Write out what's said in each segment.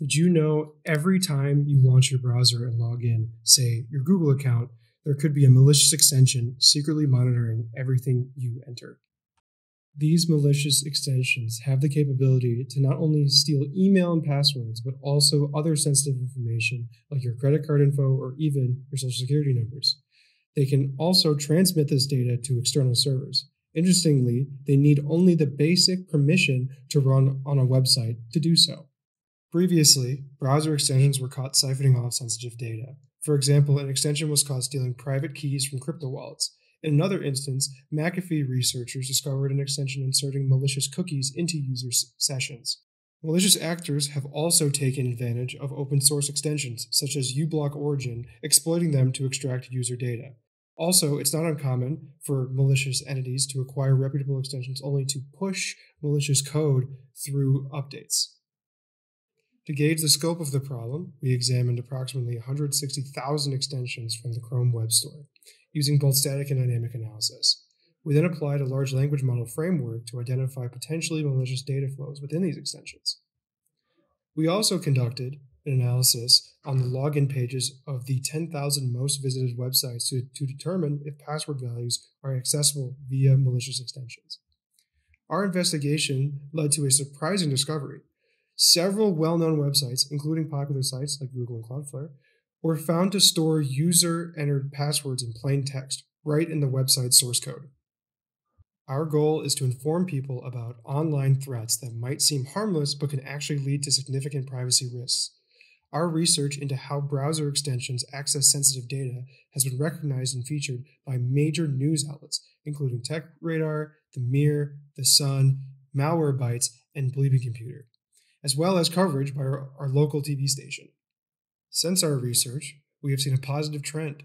Did you know every time you launch your browser and log in, say your Google account, there could be a malicious extension secretly monitoring everything you enter? These malicious extensions have the capability to not only steal email and passwords, but also other sensitive information like your credit card info or even your social security numbers. They can also transmit this data to external servers. Interestingly, they need only the basic permission to run on a website to do so. Previously, browser extensions were caught siphoning off sensitive data. For example, an extension was caught stealing private keys from crypto wallets. In another instance, McAfee researchers discovered an extension inserting malicious cookies into users' sessions. Malicious actors have also taken advantage of open source extensions, such as uBlock Origin, exploiting them to extract user data. Also, it's not uncommon for malicious entities to acquire reputable extensions only to push malicious code through updates. To gauge the scope of the problem, we examined approximately 160,000 extensions from the Chrome Web Store, using both static and dynamic analysis. We then applied a large language model framework to identify potentially malicious data flows within these extensions. We also conducted an analysis on the login pages of the 10,000 most visited websites to, to determine if password values are accessible via malicious extensions. Our investigation led to a surprising discovery Several well known websites, including popular sites like Google and Cloudflare, were found to store user entered passwords in plain text right in the website's source code. Our goal is to inform people about online threats that might seem harmless but can actually lead to significant privacy risks. Our research into how browser extensions access sensitive data has been recognized and featured by major news outlets, including TechRadar, The Mirror, The Sun, Malwarebytes, and Bleeping Computer as well as coverage by our, our local TV station. Since our research, we have seen a positive trend.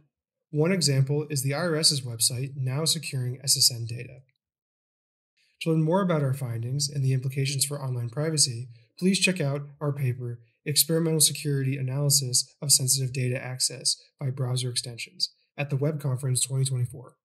One example is the IRS's website now securing SSN data. To learn more about our findings and the implications for online privacy, please check out our paper, Experimental Security Analysis of Sensitive Data Access by Browser Extensions, at the Web Conference 2024.